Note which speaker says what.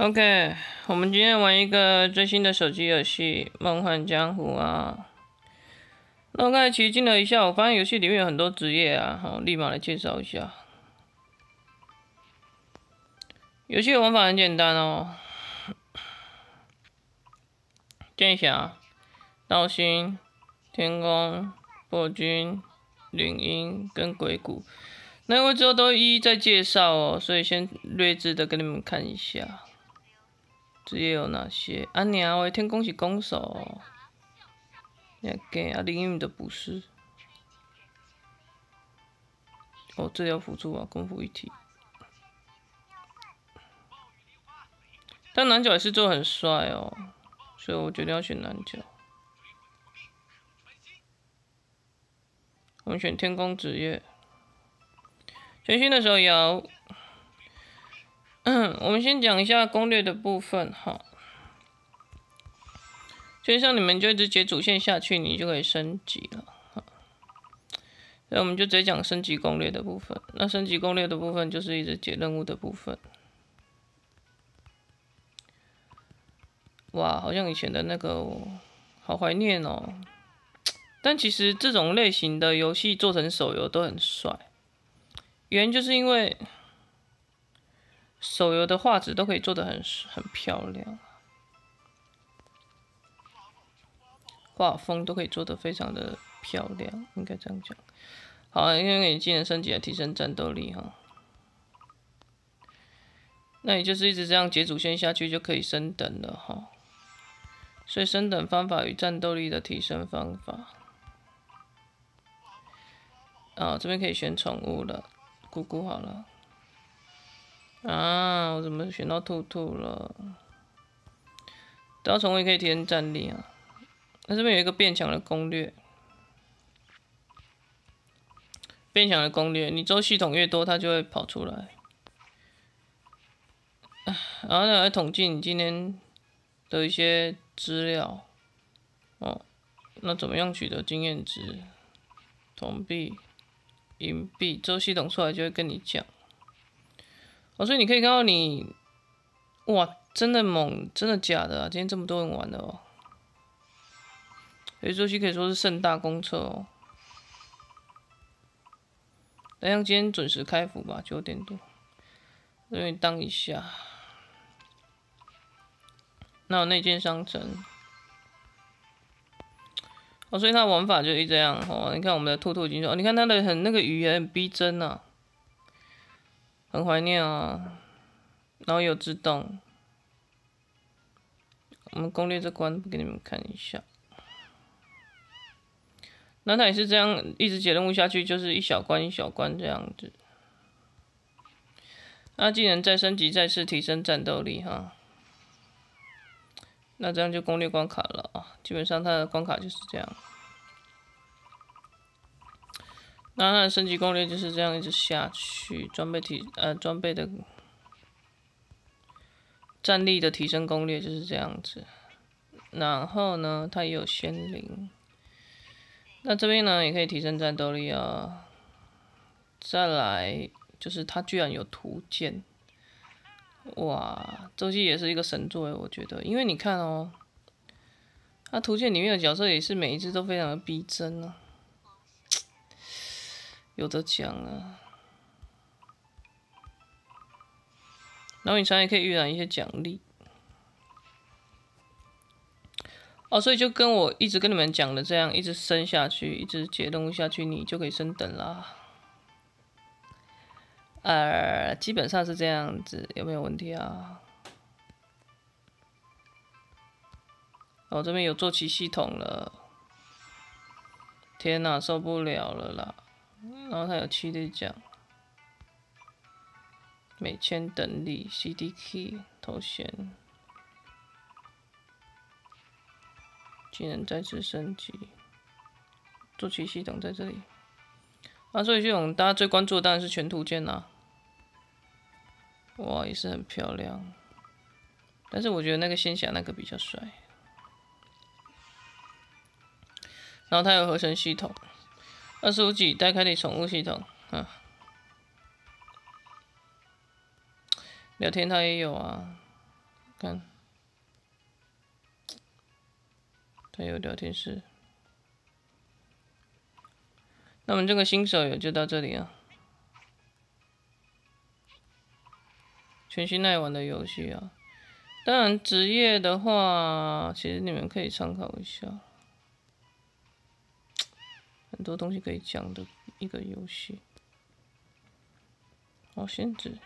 Speaker 1: OK，我们今天玩一个最新的手机游戏《梦幻江湖》啊。那我刚才其实进了一下，我发现游戏里面有很多职业啊，好，立马来介绍一下。游戏的玩法很简单哦，剑侠、道心、天宫、破军、灵鹰跟鬼谷。那我之后都一一再介绍哦，所以先略知的跟你们看一下。职业有哪些？啊，鸟诶，天宫是攻手，也给啊，灵鹰的不是。哦，这要辅助啊，功夫一体。但男角也是做很帅哦，所以我决定要选男角。我们选天宫职业。全新的时候有。我们先讲一下攻略的部分哈。就像你们就一直解主线下去，你就可以升级了。那我们就直接讲升级攻略的部分。那升级攻略的部分就是一直解任务的部分。哇，好像以前的那个，好怀念哦。但其实这种类型的游戏做成手游都很帅，原因就是因为。手游的画质都可以做的很很漂亮，画风都可以做的非常的漂亮，应该这样讲。好，因为你技能升级来提升战斗力哈，那你就是一直这样解主线下去就可以升等了哈。所以升等方法与战斗力的提升方法，啊，这边可以选宠物了，姑姑好了。啊，我怎么选到兔兔了？得到宠物也可以提升战力啊。那这边有一个变强的攻略，变强的攻略，你周系统越多，它就会跑出来。然后呢，来统计你今天的一些资料。哦，那怎么样取得经验值？铜币、银币，周系统出来就会跟你讲。哦，所以你可以看到你，哇，真的猛，真的假的啊？今天这么多人玩的哦，所以这期可以说是盛大公测哦。等下今天准时开服吧，九点多，这边当一下。那有内建商城，哦，所以它玩法就一这样哦。你看我们的兔兔已经说，你看它的很那个语言很逼真啊。很怀念啊，然后有自动，我们攻略这关给你们看一下。那他也是这样，一直解任务下去，就是一小关一小关这样子。那技能再升级，再次提升战斗力哈。那这样就攻略关卡了啊，基本上他的关卡就是这样。那它的升级攻略就是这样一直下去，装备提呃装备的战力的提升攻略就是这样子。然后呢，它也有仙灵，那这边呢也可以提升战斗力啊。再来就是它居然有图鉴，哇，周记也是一个神作诶，我觉得，因为你看哦，它图鉴里面的角色也是每一只都非常的逼真啊。有的讲啊，然后你常也可以预览一些奖励。哦，所以就跟我一直跟你们讲的这样，一直升下去，一直解任务下去，你就可以升等啦。呃，基本上是这样子，有没有问题啊？哦，这边有坐骑系统了，天哪，受不了了啦！然后它有七类奖，每签等力、CDK 头衔、技能再次升级、坐骑系统在这里。啊，坐骑系统大家最关注的当然是全图鉴啦。哇，也是很漂亮。但是我觉得那个仙侠那个比较帅。然后它有合成系统。二十五级带开的宠物系统，啊，聊天它也有啊，看，它有聊天室。那我们这个新手游就到这里啊。全新耐玩的游戏啊，当然职业的话，其实你们可以参考一下，很多东西可以讲的一个游戏。好，限制。